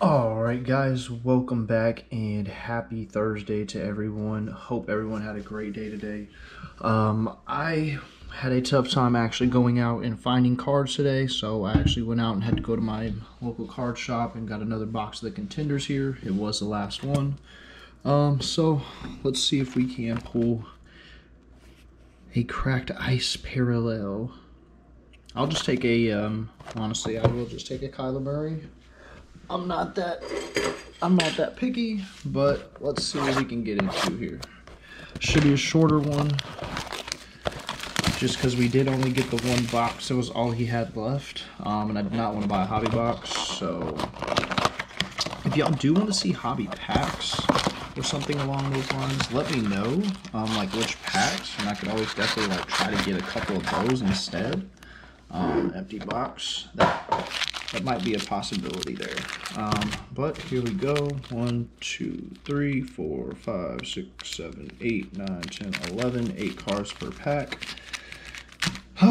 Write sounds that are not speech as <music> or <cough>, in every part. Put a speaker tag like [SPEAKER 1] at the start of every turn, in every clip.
[SPEAKER 1] Alright guys, welcome back and happy Thursday to everyone. Hope everyone had a great day today. Um, I had a tough time actually going out and finding cards today, so I actually went out and had to go to my local card shop and got another box of the contenders here. It was the last one. Um, so let's see if we can pull a cracked ice parallel. I'll just take a, um, honestly, I will just take a Kyler Murray. I'm not that I'm not that picky, but let's see what we can get into here. Should be a shorter one. Just because we did only get the one box, it was all he had left. Um, and I did not want to buy a hobby box, so if y'all do want to see hobby packs or something along those lines, let me know um, like which packs, and I could always definitely like try to get a couple of those instead. Um, empty box. That that might be a possibility there. Um, but here we go. One, two, three, four, five, six, seven, eight, nine, ten, eleven. Eight cards per pack. <sighs>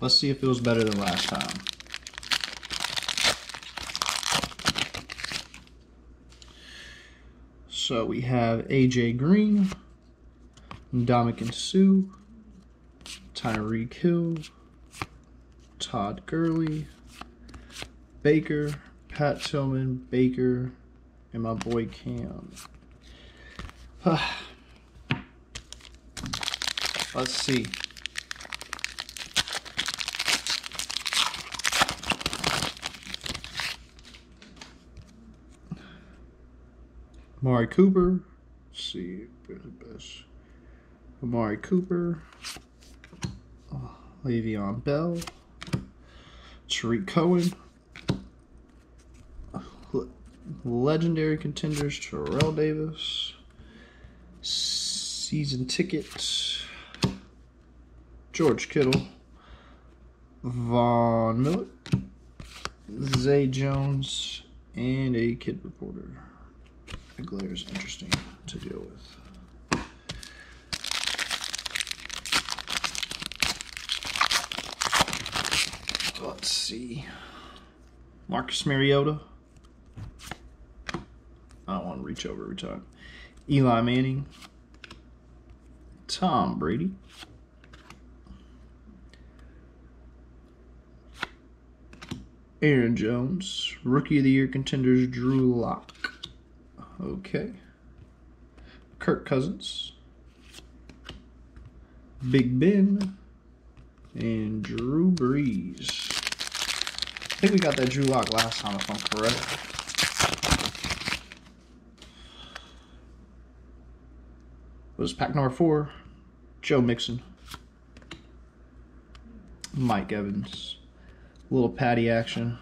[SPEAKER 1] Let's see if it was better than last time. So we have AJ Green, Ndamukong Suh, Tyreek Hill, Todd Gurley, Baker, Pat Tillman, Baker, and my boy Cam. <sighs> Let's see. Amari Cooper. Let's see. Best. Amari Cooper. Oh, Le'Veon Bell. Tarik Cohen. Legendary contenders Terrell Davis. Season tickets. George Kittle. Von Miller. Zay Jones. And a kid reporter. The glare is interesting to deal with. Let's see. Marcus Mariota. I don't want to reach over every time. Eli Manning. Tom Brady. Aaron Jones. Rookie of the Year contenders Drew Lock. Okay. Kirk Cousins. Big Ben. And Drew Brees. Think we got that Drew Lock last time, if I'm correct. was pack number four, Joe Mixon, Mike Evans, little patty action,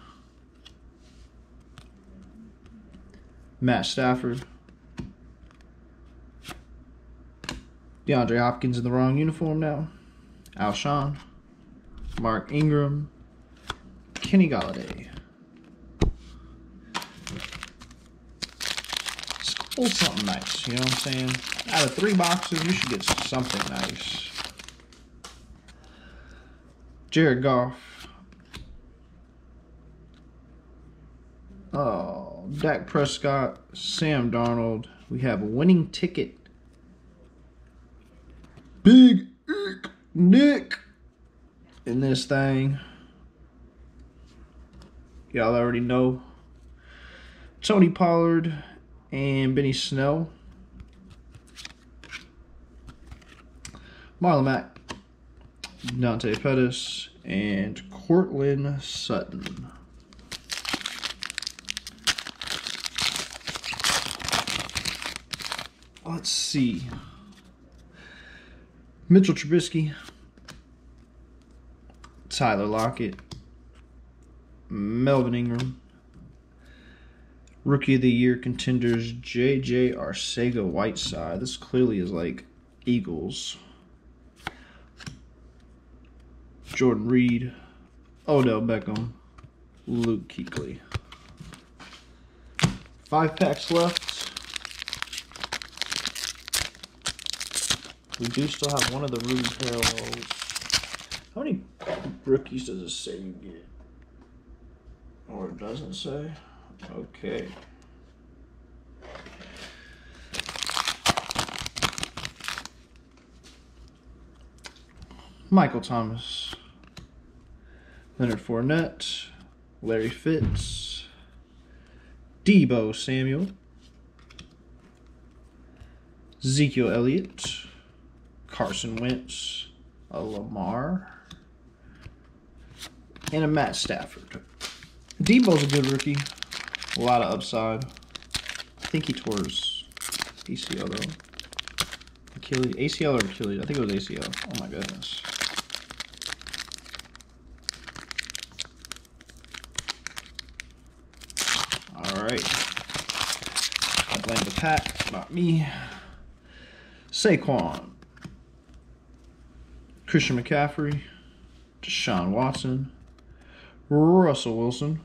[SPEAKER 1] Matt Stafford, DeAndre Hopkins in the wrong uniform now, Alshon, Mark Ingram, Kenny Golladay. pull something nice, you know what I'm saying? Out of three boxes, you should get something nice. Jared Goff. Oh, Dak Prescott, Sam Darnold. We have a winning ticket. Big Nick in this thing. Y'all already know. Tony Pollard and Benny Snell. Marlon Mack, Dante Pettis, and Courtland Sutton. Let's see. Mitchell Trubisky, Tyler Lockett, Melvin Ingram, Rookie of the Year contenders J.J. Arcega Whiteside. This clearly is like Eagles. Jordan Reed, Odell Beckham, Luke Kuechly. Five packs left. We do still have one of the Ruby parallels. How many rookies does this say you get? Or it doesn't say. Okay. Michael Thomas, Leonard Fournette, Larry Fitz, Deebo Samuel, Ezekiel Elliott, Carson Wentz, a Lamar, and a Matt Stafford. Deebo's a good rookie. A lot of upside. I think he tore his ACL though. Achilles, ACL or Achilles? I think it was ACL. Oh my goodness. All right. I blame the pack, not me. Saquon. Christian McCaffrey. Deshaun Watson. Russell Wilson.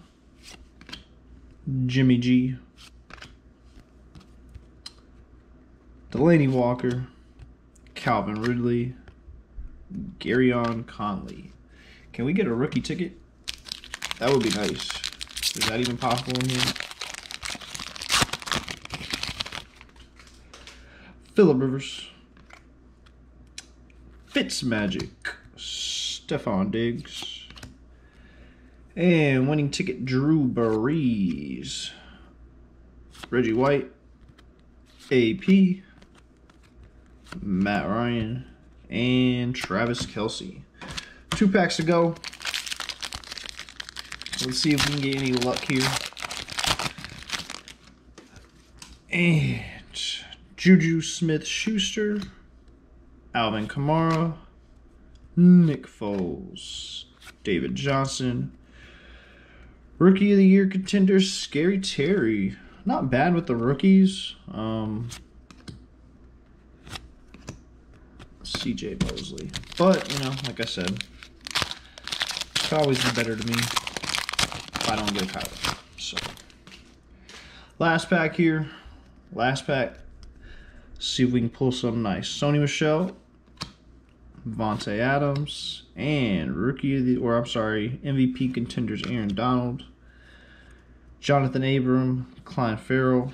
[SPEAKER 1] Jimmy G. Delanie Walker. Calvin Ridley. Gareon Conley. Can we get a rookie ticket? That would be nice. Is that even possible in here? Philip Rivers. Fitzmagic. Stefon Diggs. And winning ticket, Drew Brees. Reggie White. AP. Matt Ryan. And Travis Kelce. Two packs to go. Let's see if we can get any luck here. And Juju Smith Schuster, Alvin Kamara, Nick Foles, David Johnson, Rookie of the Year contenders, Scary Terry. Not bad with the rookies. Um, CJ Mosley. But, you know, like I said, it's always be better to me if I don't get Kyler. So, last pack here. Last pack. See if we can pull something nice. Sony Michel, Vontae Adams, and rookie of the, or I'm sorry, MVP contenders Aaron Donald, Jonathan Abram, Clelin Ferrell,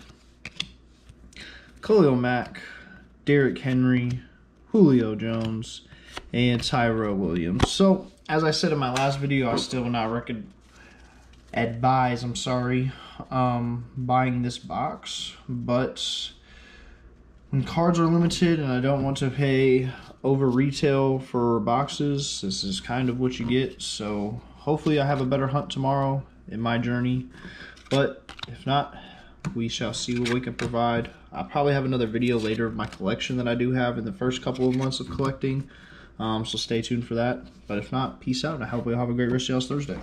[SPEAKER 1] Khalil Mack, Derrick Henry, Julio Jones, and Tyrell Williams. So, as I said in my last video, I still will not recommend advise, I'm sorry, um, buying this box, but when cards are limited and I don't want to pay over retail for boxes, this is kind of what you get. So hopefully I have a better hunt tomorrow in my journey. But if not, we shall see what we can provide. I'll probably have another video later of my collection that I do have in the first couple of months of collecting. Um, so stay tuned for that. But if not, peace out. And I hope you have a great rest of y'all's Thursday.